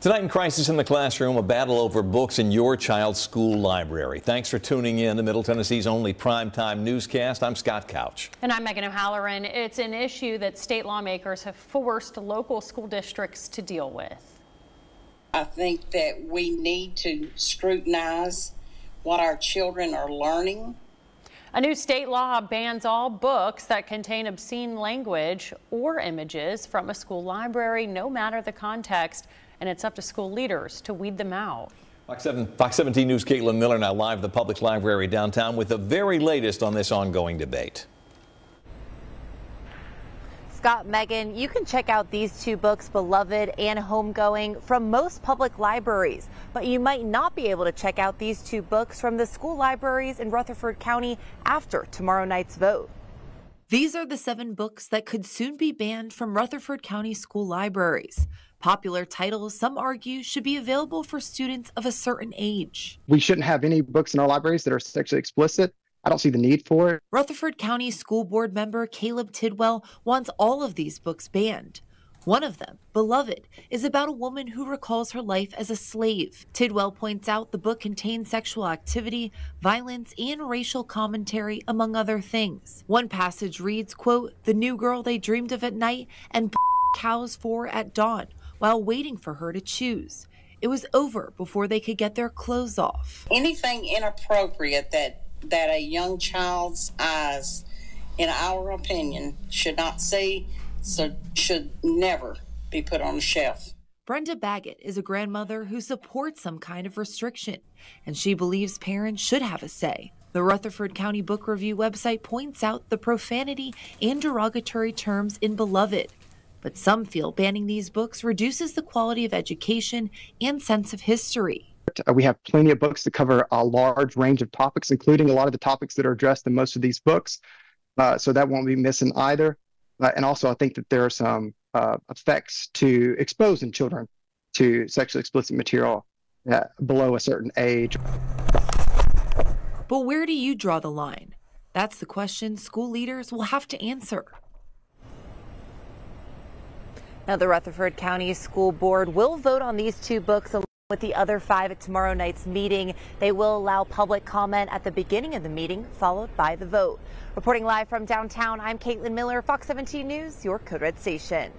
Tonight in Crisis in the Classroom, a battle over books in your child's school library. Thanks for tuning in to Middle Tennessee's only primetime newscast. I'm Scott Couch. And I'm Megan O'Halloran. It's an issue that state lawmakers have forced local school districts to deal with. I think that we need to scrutinize what our children are learning. A new state law bans all books that contain obscene language or images from a school library, no matter the context and it's up to school leaders to weed them out. Fox, 7, Fox 17 News' Caitlin Miller now live at the public library downtown with the very latest on this ongoing debate. Scott, Megan, you can check out these two books, Beloved and Homegoing, from most public libraries, but you might not be able to check out these two books from the school libraries in Rutherford County after tomorrow night's vote. These are the seven books that could soon be banned from Rutherford County school libraries. Popular titles, some argue, should be available for students of a certain age. We shouldn't have any books in our libraries that are sexually explicit. I don't see the need for it. Rutherford County School Board member Caleb Tidwell wants all of these books banned. One of them, Beloved, is about a woman who recalls her life as a slave. Tidwell points out the book contains sexual activity, violence, and racial commentary, among other things. One passage reads, quote, The new girl they dreamed of at night and cows for at dawn while waiting for her to choose. It was over before they could get their clothes off. Anything inappropriate that, that a young child's eyes, in our opinion, should not see so should never be put on a shelf. Brenda Baggett is a grandmother who supports some kind of restriction, and she believes parents should have a say. The Rutherford County Book Review website points out the profanity and derogatory terms in Beloved. But some feel banning these books reduces the quality of education and sense of history. Uh, we have plenty of books that cover a large range of topics, including a lot of the topics that are addressed in most of these books. Uh, so that won't be missing either. Uh, and also, I think that there are some uh, effects to exposing children to sexually explicit material uh, below a certain age. But where do you draw the line? That's the question school leaders will have to answer. Now, the Rutherford County School Board will vote on these two books along with the other five at tomorrow night's meeting. They will allow public comment at the beginning of the meeting, followed by the vote. Reporting live from downtown, I'm Caitlin Miller, Fox 17 News, your Code Red station.